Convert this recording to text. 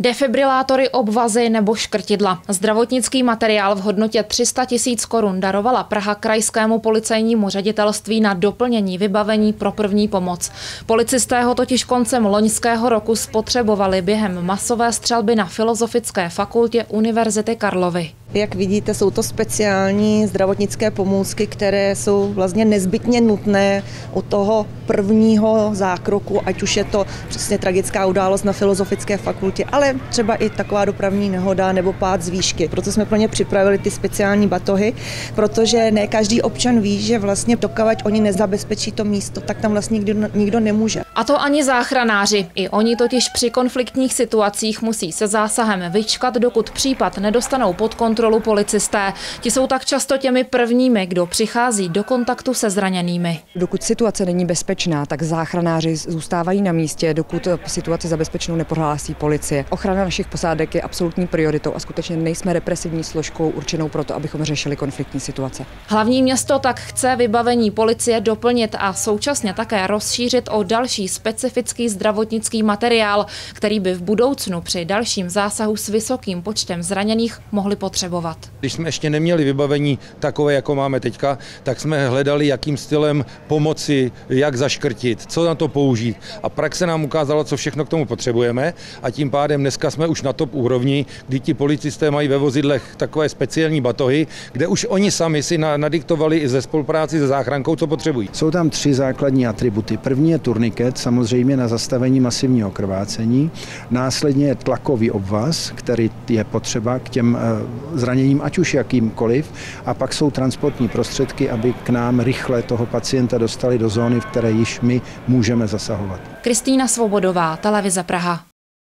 Defibrilátory, obvazy nebo škrtidla. Zdravotnický materiál v hodnotě 300 tisíc korun darovala Praha krajskému policejnímu ředitelství na doplnění vybavení pro první pomoc. Policisté ho totiž koncem loňského roku spotřebovali během masové střelby na Filozofické fakultě Univerzity Karlovy. Jak vidíte, jsou to speciální zdravotnické pomůcky, které jsou vlastně nezbytně nutné u toho prvního zákroku, ať už je to přesně tragická událost na Filozofické fakultě, ale třeba i taková dopravní nehoda nebo pád z výšky. Proto jsme plně připravili ty speciální batohy, protože ne každý občan ví, že vlastně dokavať oni nezabezpečí to místo, tak tam vlastně nikdo, nikdo nemůže. A to ani záchranáři. I oni totiž při konfliktních situacích musí se zásahem vyčkat, dokud případ nedostanou pod kontrolu policisté. Ti jsou tak často těmi prvními, kdo přichází do kontaktu se zraněnými. Dokud situace není bezpečná, tak záchranáři zůstávají na místě, dokud situaci za bezpečnou neprohlásí policie. Ochrana našich posádek je absolutní prioritou a skutečně nejsme represivní složkou určenou pro to, abychom řešili konfliktní situace. Hlavní město tak chce vybavení policie doplnit a současně také rozšířit o další specifický zdravotnický materiál, který by v budoucnu při dalším zásahu s vysokým počtem zraněných mohli potřebovat. Když jsme ještě neměli vybavení takové, jako máme teďka, tak jsme hledali, jakým stylem pomoci, jak zaškrtit, co na to použít. A praxe nám ukázala, co všechno k tomu potřebujeme a tím pádem dneska jsme už na top úrovni, kdy ti policisté mají ve vozidlech takové speciální batohy, kde už oni sami si nadiktovali i ze spolupráci se záchrankou, co potřebují. Jsou tam tři základní atributy. První je turniket, samozřejmě na zastavení masivního krvácení. Následně je tlakový obvaz, který je potřeba k těm eh, zraněním, ať už jakýmkoliv. A pak jsou transportní prostředky, aby k nám rychle toho pacienta dostali do zóny, v které již my můžeme zasahovat. Kristýna Svobodová, Televize Praha.